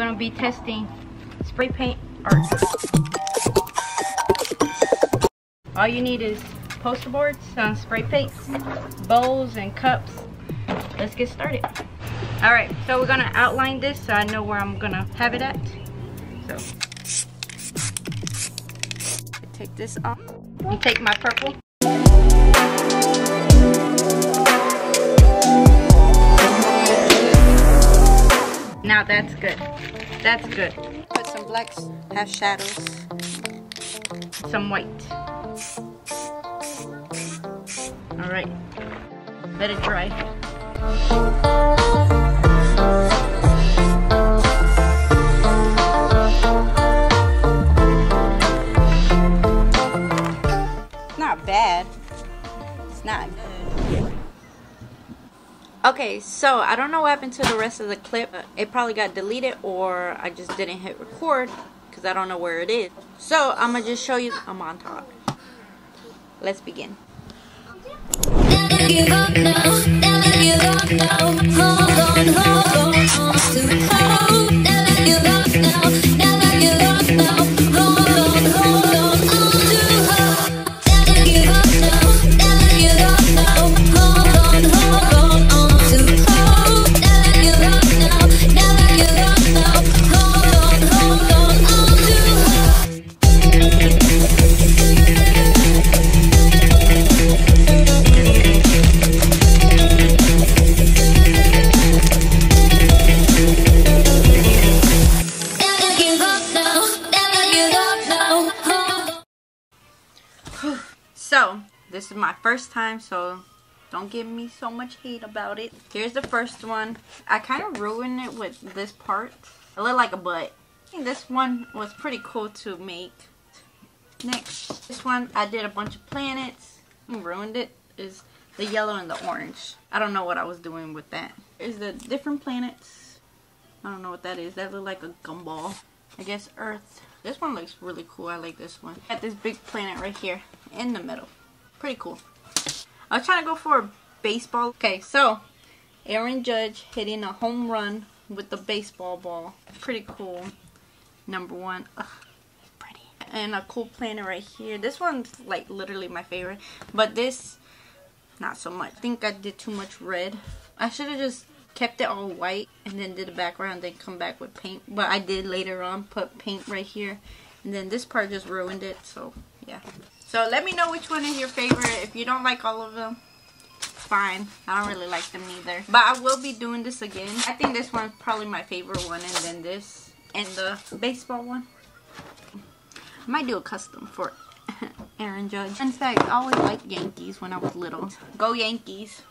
gonna be testing spray paint art. All you need is poster boards, some spray paints, bowls, and cups. Let's get started. All right, so we're gonna outline this so I know where I'm gonna have it at. So, take this off. Take my purple. That's good. That's good. Put some blacks, have shadows, some white. All right, let it dry. not bad. It's not good. Okay, so I don't know what happened to the rest of the clip. It probably got deleted or I just didn't hit record because I don't know where it is. So I'm going to just show you a montage. Let's begin. So, this is my first time, so don't give me so much hate about it. Here's the first one. I kind of ruined it with this part. It looked like a butt. This one was pretty cool to make. Next, this one I did a bunch of planets. ruined it. Is the yellow and the orange. I don't know what I was doing with that. Here's the different planets. I don't know what that is. That looked like a gumball. I guess Earth. This one looks really cool. I like this one. Got this big planet right here in the middle. Pretty cool. I was trying to go for a baseball. Okay, so Aaron Judge hitting a home run with the baseball ball. Pretty cool. Number one. Ugh, pretty. And a cool planet right here. This one's like literally my favorite. But this, not so much. I think I did too much red. I should have just kept it all white and then did the background then come back with paint. But I did later on put paint right here. And then this part just ruined it. So, yeah. So let me know which one is your favorite. If you don't like all of them, fine. I don't really like them either. But I will be doing this again. I think this one's probably my favorite one. And then this and the baseball one. I might do a custom for Aaron Judge. In fact, I always liked Yankees when I was little. Go Yankees.